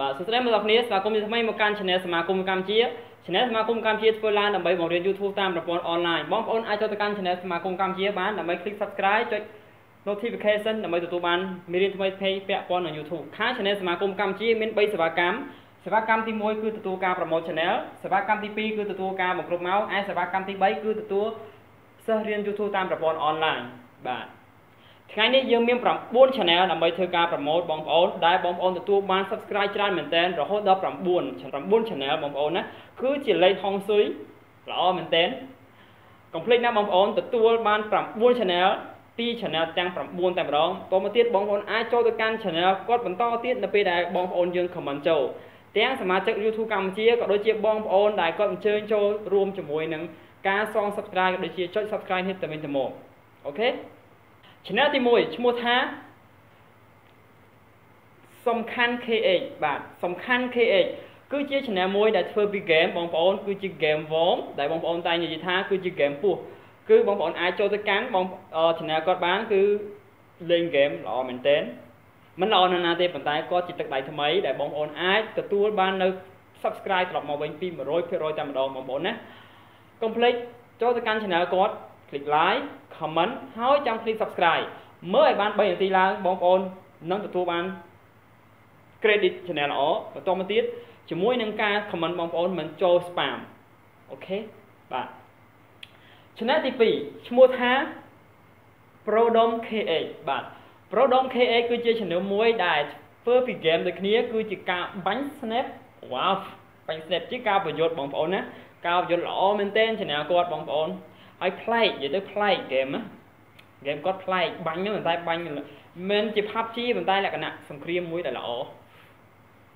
បាទសួស្តីបងប្អូនគ្នាស្វាគមន៍ជាថ្មីមកកាន់ Channel សមាគមកម្ពុជា Channel សមាគមកម្ពុជាធ្វើឡើងដើម្បីបង្រៀន YouTube តាមប្រព័ន្ធអនឡាញបងប្អូនអាចចូលទៅកាន់ Channel សមាគមកម្ពុជាបានដើម្បី click subscribe ចុច notification ដើម្បីទទួលបានមេរៀនថ្មីៗពាក់ព័ន្ធនឹង YouTube ខាង Channel សមាគមកម្ពុជាមាន3សេវាកម្មសេវាកម្មទី1គឺទទួលការ promote channel សេវាកម្មទី2គឺទទួលការបង្គ្រប់ម៉ោងហើយសេវាកម្មទី3គឺទទួលសិស្សរៀន YouTube តាមប្រព័ន្ធអនឡាញបាទ ថ្ងៃនេះយើងមាន9 channel ដើម្បីធ្វើការ promote បងប្អូនដែលបងប្អូនទទួលបាន subscribe ច្រើនមែនទែនរហូតដល់9 9 channel បងប្អូនណាគឺជាលេខហុងស៊ុយល្អមែនទែនកុំភ្លេចណាបងប្អូនទទួលបាន9 channel ពី channel ទាំង9តែម្ដងតមកទៀតបងប្អូនអាចចូលទៅកាន់ channel គាត់បន្តទៀតនៅពេលដែលបងប្អូនយើង comment ចូលទាំងសមាជិក YouTube កម្ពុជាក៏ដូចជាបងប្អូនដែលគាត់អញ្ជើញចូលរួមជាមួយនឹងការសង subscribe ក៏ដូចជាចុច subscribe នេះទៅវិញទៅមកអូខេ channel ទី1ឈ្មោះថាសំខាន់ KH បាទសំខាន់ KH គឺជា channel មួយដែលធ្វើពី game បងប្អូនគឺជា game worm ដែលបងប្អូនតែនិយាយថាគឺជា game ពោះគឺបងប្អូនអាចចូលទៅកាន់បង channel គាត់បានគឺលេង game ល្អមែនទែនមិនល្អណាស់ណាទេប៉ុន្តែគាត់ជាទឹកដៃថ្មីដែលបងប្អូនអាចទទួលបាននៅ subscribe ត្រឡប់មកវិញពី100%តែម្ដងបងប្អូនណាកុំភ្លេចចូលទៅកាន់ channel គាត់ click like comment ហើយចាំ click subscribe មើលឲ្យបាន3នាទីឡើងបងប្អូននឹងទទួលបាន credit channel ល្អបន្តមកទៀតជាមួយនឹងការ comment បងប្អូនមិនចូល spam អូខេបាទ channel ទី2ឈ្មោះថា Prodom KH បាទ Prodom KH គឺជា channel មួយដែលធ្វើពី game ដូចគ្នា គឺជាការបាញ់ snap វ៉ាវបាញ់ snap ជាការប្រយុទ្ធបងប្អូនណាការប្រយុទ្ធល្អមែនទែន channel គាត់បងប្អូន ហើយប្លែកនិយាយទៅប្លែក game ណា game គាត់ប្លែកបាញ់ហ្នឹងតែបាញ់មិនជា PUBG ប៉ុន្តែលក្ខណៈសង្គ្រាមមួយដែលល្អ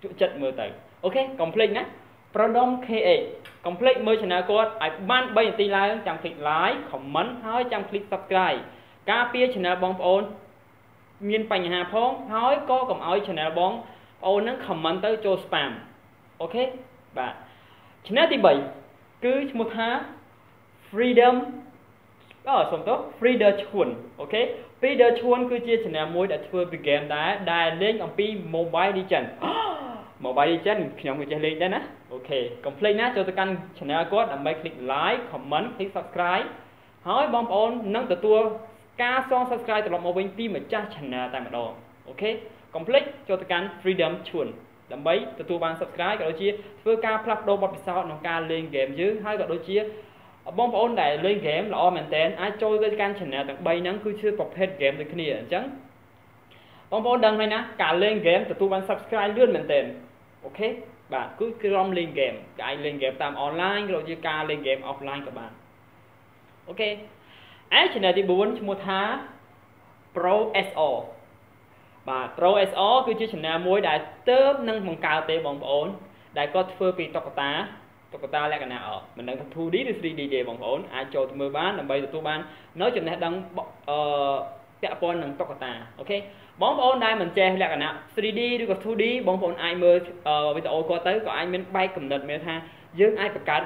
ជក់ចិត្តមើលទៅអូខេកុំភ្លេចណា Prodom KH កុំភ្លេចមើល channel គាត់ឲ្យបាន3នាទីឡើងចាំ click like comment ហើយចាំ click subscribe ការពារ channel បងប្អូន មានបញ្ហាផងហើយក៏កុំឲ្យ channel បងប្អូននឹង comment ទៅចូល spam OK បាទ channel ទី3គឺឈ្មោះថា freedom អឺសុំទោស freeder ឈួន OK freeder ឈួនគឺជា channel មួយដែលធ្វើពី game ដែរដែលលេងអំពី mobile legend mobile legend ខ្ញុំក៏ចេះលេងដែរណា OK កុំភ្លេចណាចូលទៅកាន់ channel គាត់ដើម្បី click like comment click subscribe ហើយបងប្អូននឹងទទួលការសង subscribe ត្រឡប់មកវិញពីម្ចាស់ channel តែម្ដង OK កុំភ្លេចចូលទៅកាន់ freedom ឈួនដើម្បីទទួលបាន subscribe ក៏ដូចជាធ្វើការផ្លាស់ប្ដូរបទពិសោធន៍ក្នុងការលេង game យើងហើយក៏ដូចជា បងប្អូនដែលលេង game ល្អមែនតើអាចចូលទៅកាន់ channel ទាំង3ហ្នឹងគឺជាប្រភេទ game ដូចគ្នាអញ្ចឹងបងប្អូនដឹងហើយណាការលេង game ទទួលបាន subscribe លឿនមែនតើ OK បាទគឺក្រុមលេង game គេអាចលេង game តាម online ក៏ដូចជាការលេង game offline ក៏បានអូខេឯ channel ទី4ឈ្មោះថា Pro SO បាទ Pro SO គឺជា channel មួយដែលទៅនឹងបង្កើតទេបងប្អូនដែលគាត់ធ្វើពីតុក្កតា តុក្កតាលក្ខណៈអមិនដឹងថា 2D ឬ 3D ទេបងប្អូនអាចចូលទៅមើលបានដើម្បីទទួលបាននៅចំណេះដឹងអឺពាក់ព័ន្ធនឹងតុក្កតាអូខេបងប្អូនដែលមិនចេះលក្ខណៈ 3D ឬក៏ 2D បងប្អូនអាចមើលវីដេអូគាត់ទៅក៏អាចមានបែកកំណត់មានថាយើងអាចបង្កើត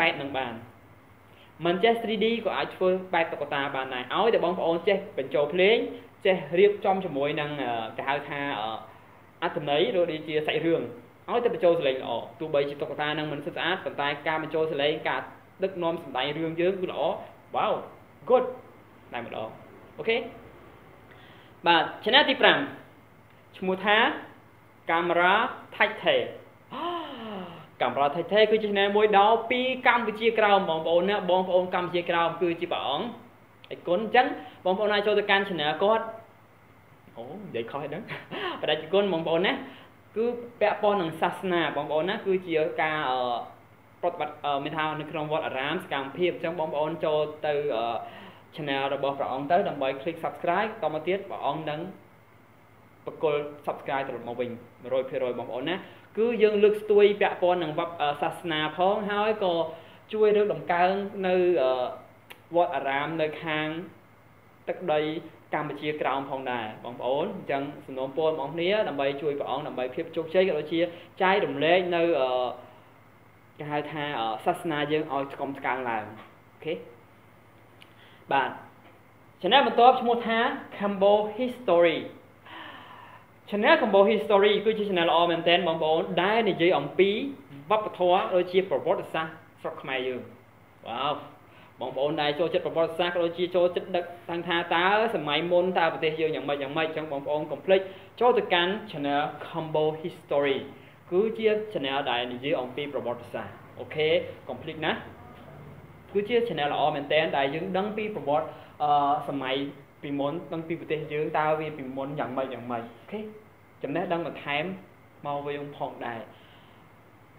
បែបនឹងបានមិនចេះ 3D ក៏អាចធ្វើបែបតុក្កតាបានដែរឲ្យតែបងប្អូនចេះបញ្ចូលភ្លេងចេះរៀបចំជាមួយនឹងគេហៅថាអត្ថន័យឬដូចជាសាច់រឿង ឲ្យតែបញ្ចូលសលេងល្អទោះបីជាតុក្កតានឹងមិនស្អាតប៉ុន្តែការបញ្ចូលសលេងការដឹកនាំសម្ដែងរឿងយើងគឺល្អ wow good តែម្ដងអូខេបាទ channel ទី5ឈ្មោះថា camera Thai កាមេរ៉ាថៃថេគឺជា channel មួយដល់ពីកម្ពុជាក្រោមបងប្អូនណាបងប្អូនកម្ពុជាក្រោមគឺជាព្រះអង្គអីគុណអញ្ចឹងបងប្អូនអាចចូលទៅកាន់ channel គាត់អូនិយាយខុសហ្នឹងបដិគុណបងប្អូនណា គឺពាក់ព័ន្ធនឹងសាសនាបងប្អូនណាគឺជាការប្រតិបត្តិមានថានៅក្នុងវត្តអារាមសកម្មភាពអញ្ចឹងបងប្អូនចូលទៅ channel របស់ព្រះអង្គទៅដើម្បី click subscribe តមកទៀតព្រះអង្គនឹងបកគល subscribe ត្រឡប់មកវិញ100%បងប្អូនណាគឺយើងលើកស្ទួយពាក់ព័ន្ធនឹងវប្បសាសនាផងហើយក៏ជួយលើកដំកើងនៅវត្តអារាមនៅខាងទឹកដី កម្ពុជាក្រោមផងដែរបងប្អូនអញ្ចឹងសំណូមពរបងប្អូនដើម្បីជួយព្រះអង្គដើម្បីភាពជោគជ័យក៏ដូចជាចែករំលែកនៅគេហៅថាសាសនាយើងឲ្យស្គមស្កើងឡើងអូខេបាទ channel បន្ទាប់ឈ្មោះថា Cambo History Channel Combo History គឺជា channel ល្អមែនទែនបងប្អូនដែលនិយាយអំពីវប្បធម៌ដូចជាប្រវត្តិសាស្ត្រស្រុកខ្មែរយើងវ៉ាវ បងប្អូនដែលចូលចិត្តប្រវត្តិសាស្ត្រក៏ដូចជាចូលចិត្តដឹកតាំងថាតើសម័យមុនតើប្រទេសយើងយ៉ាងម៉េចយ៉ាងម៉េចអញ្ចឹងបងប្អូនកុំភ្លេចចូលទៅកាន់ channel Combo History គឺជា channel ដែលនិយាយអំពីប្រវត្តិសាស្ត្រOK complete ណាគឺជា channel ល្អមែនតើដែលយើងដឹងពីប្រវត្តិអឺសម័យពីមុនដឹងពីប្រទេសយើងតើវាពីមុនយ៉ាងម៉េចយ៉ាងម៉េច OK ចំណេះដឹងបន្ថែមមកវិញផងដែរ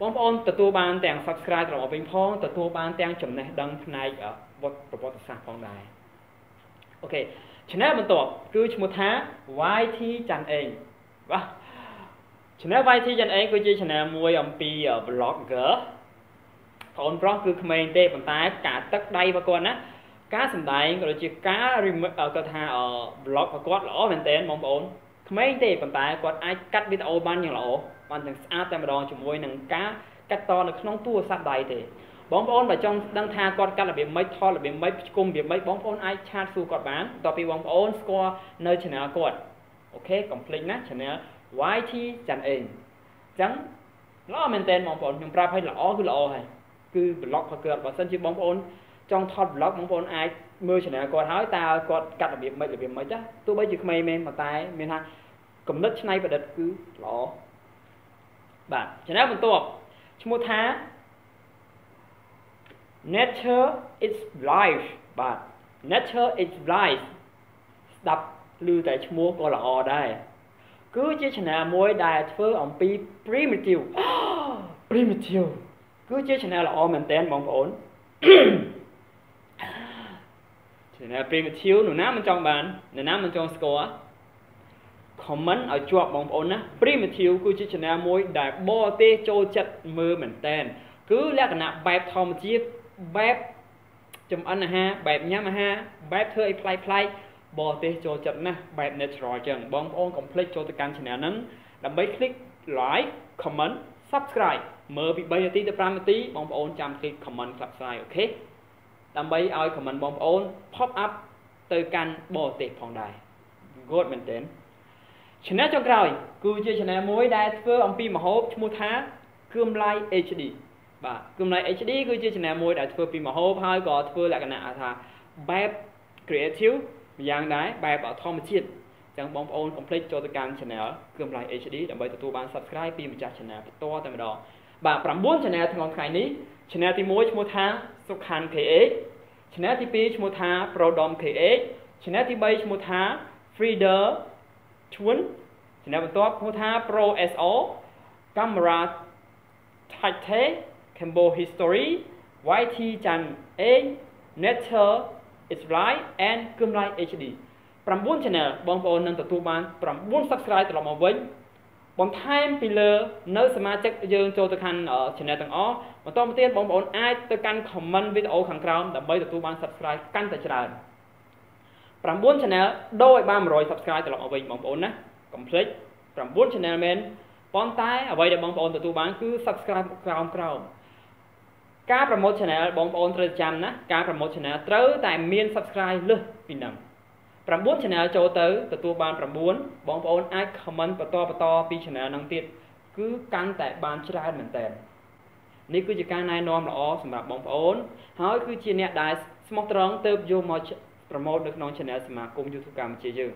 បងប្អូនទទួលបានទាំង subscribe របស់វិញផងទទួលបានទាំងចំណេះដឹងផ្នែកវត្តប្រវត្តិសាស្ត្រផងដែរអូខេ channel បន្ទាប់គឺឈ្មោះថា YT ច័ន្ទអេងបាទ channel YT ច័ន្ទអេងគឺជា channel មួយអំពី vlogger បងប្រុសគឺក្មេងទេប៉ុន្តែការទឹកដៃរបស់គាត់ណាការសម្ដែងក៏ដូចជាការ remix គាត់ថា vlog របស់គាត់ល្អមែនទែនបងប្អូនក្មេងទេប៉ុន្តែគាត់អាចកាត់វីដេអូបានយ៉ាងល្អ បានទាំងស្អាតតែម្ដងជាមួយនឹងការកាត់តនៅក្នុងទូរស័ព្ទដៃទេបងប្អូនបើចង់ដឹងថាគាត់កាត់របៀបម៉េចថតរបៀបម៉េចផ្គុំរបៀបម៉េចបងប្អូនអាចឆាតសួរគាត់បានបន្ទាប់ពីបងប្អូនស្គាល់នៅ channel គាត់អូខេ complete ណា channel YT ចាន់អេងអញ្ចឹងល្អមែនតើបងប្អូនខ្ញុំប្រាប់ឲ្យល្អគឺល្អហើយគឺ blog របស់គាត់បើសិនជាបងប្អូនចង់ថត vlog បងប្អូនអាចមើល channel គាត់ហើយតើគាត់កាត់របៀបម៉េចរបៀបម៉េចចាទោះបីជាក្មេងមែនប៉ុន្តែមានថាគំនិតច្នៃប្រឌិតគឺល្អ បាទ channel បន្ទាប់ឈ្មោះថា Nature is life បាទ Nature is life ស្ដាប់ឮតែឈ្មោះក៏ល្អដែរគឺជា channel មួយដែលធ្វើអំពី primitive primitive គឺជា channel ល្អមែនតើបងប្អូន channel primitive នរណាមិនចង់បាននរណាមិនចង់ស្គាល់ comment ឲ្យជាប់បងប្អូនណា primitive គឺជា channel មួយដែលបរទេសចូលចិត្តមើលមែនតែនគឺលក្ខណៈបែបធម្មជាតិបែបចំអិនអាហារបែបញ៉ាំអាហារបែបធ្វើឲ្យប្លែកប្លែកបរទេសចូលចិត្តណាស់បែប natural អញ្ចឹងបងប្អូនកុំភ្លេចចូលទៅកាន់ channel ហ្នឹងដើម្បី click like comment subscribe មើលពី3នាទីទៅ5នាទីបងប្អូនចាំ click comment subscribe អូខេដើម្បីឲ្យ comment បងប្អូន pop up ទៅកាន់បរទេសផងដែរ good មែ នទែន channel ចុងក្រោយគឺជា channel មួយដែលធ្វើអំពីម្ហូបឈ្មោះថាគឿមឡាយ HD បាទគឿមឡាយ HD គឺជា channel មួយដែលធ្វើពីម្ហូបហើយក៏ធ្វើលក្ខណៈថាបែប creative ម្យ៉ាងដែរបែបធម្មជាតិចឹងបងប្អូនកុំភ្លេចចូលទៅកាន់ channel គឿមឡាយ HD ដើម្បីទទួលបាន subscribe ពីម្ចាស់ channel ផ្ទាល់តែម្ដងបាទ9 channel ក្នុងថ្ងៃនេះ channel ទី1ឈ្មោះថាសុខាន KH channel ទី2ឈ្មោះថា Prodom KH channel ទី3ឈ្មោះថា Freeder ឈួនចំណែកបន្ទាប់ឈ្មោះថា Pro SO Camera Thai Cambo History YT Chan A Nature It's Right and Kumlai HD 9 channel បងប្អូននឹងទទួលបាន9 subscribe ត្រឡប់មកវិញបន្ថែមពីលើនៅសមាជិកយើងចូលទៅកាន់ channel ទាំងអស់បន្តមកទៀតបងប្អូនអាចទៅកាន់ comment វីដេអូខាងក្រោមដើម្បីទទួលបាន subscribe កាន់តែច្រើន 9 channel ដូរឲ្យបាន100 subscribe ត្រឡប់មកវិញបងប្អូនណាកុំភ្លេច9 channel មែនប៉ុន្តែអ្វីដែលបងប្អូនទទួលបានគឺ subscribe ក្រោមក្រោមការ promote channel បងប្អូនត្រូវចាំណាការ promote channel ត្រូវតែមាន subscribe លើសពីហ្នឹង9 channel ចូលទៅទទួលបាន9បងប្អូនអាច comment បន្តបន្តពី channel ហ្នឹងទៀតគឺកាន់តែបានច្រើនមែនតើនេះគឺជាការណែនាំល្អសម្រាប់បងប្អូនហើយគឺជាអ្នកដែលស្មោះត្រង់ទៅយកមក promote នៅក្នុង channel សមាគម YouTube កម្ពុជាយើង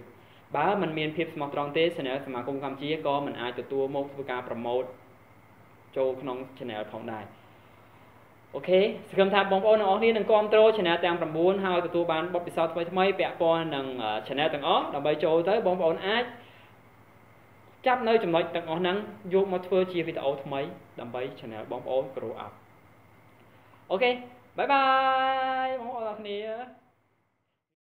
បើมันមានភាពស្មោះត្រង់ទេ channel សមាគមកម្ពុជាក៏មិនអាចទទួលមកធ្វើការ promote ចូលក្នុង channel ផងដែរអូខេសង្ឃឹមថាបងប្អូនទាំងអស់គ្នានឹងគ្រប់គ្រង channel ទាំង9ហើយទទួលបានបទពិសោធន៍ថ្មីៗពាក់ព័ន្ធនឹង channel ទាំងអស់ដើម្បីចូលទៅបងប្អូនអាចចាប់នៅចំណុចទាំងអស់ហ្នឹងយកមកធ្វើជាវីដេអូថ្មីដើម្បី channel បងប្អូន grow up អូខេបាយបាយបងប្អូនអរគ្នា